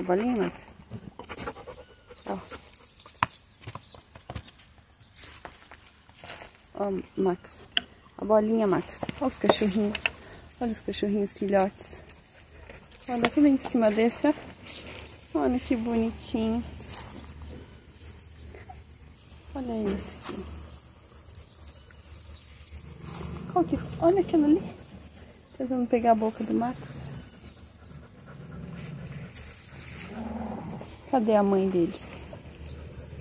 essa bolinha, Max? Ó. Ó, Max. A bolinha, Max. Olha os cachorrinhos. Olha os cachorrinhos filhotes. Olha tudo em cima desse, ó. Olha que bonitinho. Olha esse aqui. Qual que... Olha aquilo ali. Tentando pegar a boca do Max. Cadê a mãe deles?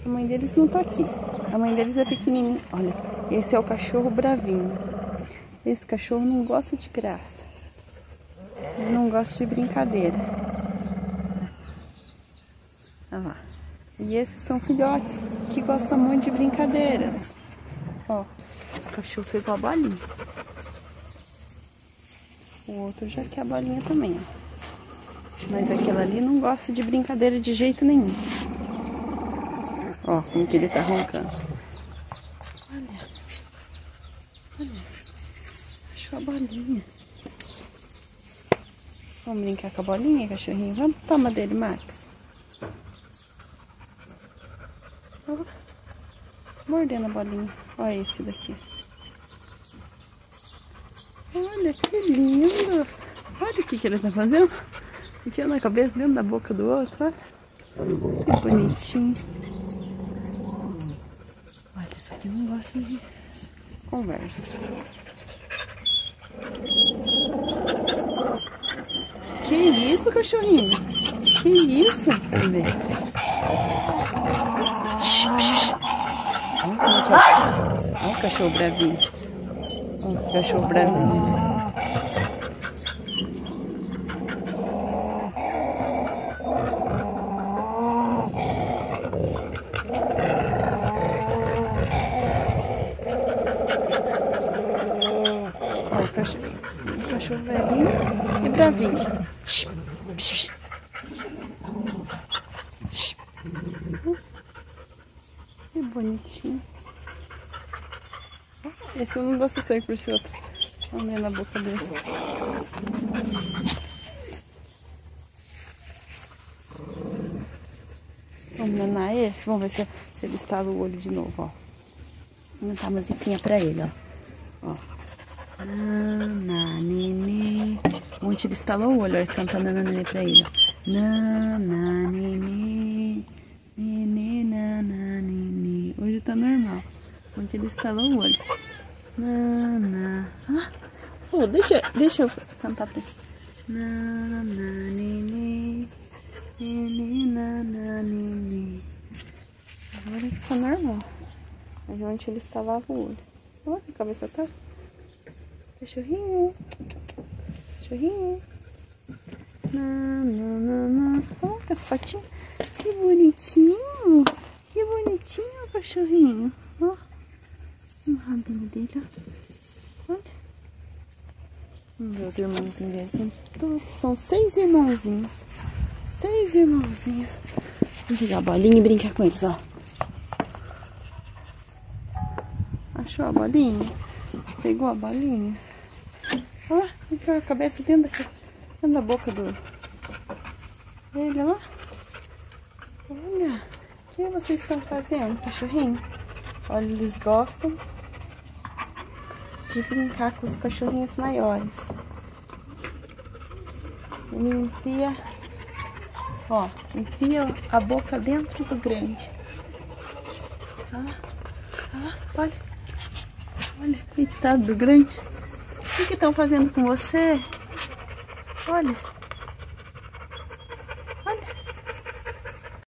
A mãe deles não tá aqui. A mãe deles é pequenininha. Olha, esse é o cachorro bravinho. Esse cachorro não gosta de graça. Não gosta de brincadeira. Olha lá. E esses são filhotes que gostam muito de brincadeiras. Ó, o cachorro pegou a bolinha. O outro já quer a bolinha também, ó. Mas aquela ali não gosta de brincadeira de jeito nenhum. Ó, como que ele tá roncando. Olha. Olha. Achou a bolinha. Vamos brincar com a bolinha, cachorrinho? Vamos? Toma dele, Max. Ó, mordendo a bolinha. Olha esse daqui. Olha que lindo. Olha o que, que ele tá fazendo. Enfiando a cabeça dentro da boca do outro. Que bonitinho. Olha, isso aqui não gosta de conversa. Que isso, cachorrinho? Que isso? Ver. Olha o cachorro bravinho. Olha o cachorro bravinho. Olha o cachorro, o cachorro velhinho e bravinho. Que bonitinho. Esse eu não gosto de sair por esse outro. Olha na boca desse. Vamos nanar esse? Vamos ver se, se ele estala o olho de novo, ó. Vou cantar a musiquinha pra ele, ó. Ó. Nananene. Ontem ele estalou o olho, ó, cantando nananene pra ele. Nananene. Nene, nananene. Hoje tá normal. Ontem ele estalou o olho. Nana. Ah, oh, deixa, deixa eu cantar pra ele. Nananene. Nene, nananene. Agora ficou normal. Mas ontem ele estalava o olho. Olha a cabeça tá. Cachorrinho. Cachorrinho. Nananana. Olha as patinhas. Que bonitinho. Que bonitinho o cachorrinho. Ó. O rabinho dele, ó. Olha. Meus irmãozinhos são, são seis irmãozinhos. Seis irmãozinhos. Vou pegar a bolinha e brincar com eles, ó. Achou a bolinha? Pegou a bolinha? Ó, enfiou a cabeça dentro da, dentro da boca do... Ele lá. Olha, o que vocês estão fazendo, cachorrinho? Olha, eles gostam de brincar com os cachorrinhos maiores. Ele enfia, ó, enfia a boca dentro do grande. Ah, ah, olha. Olha, coitado do grande. O que estão fazendo com você? Olha.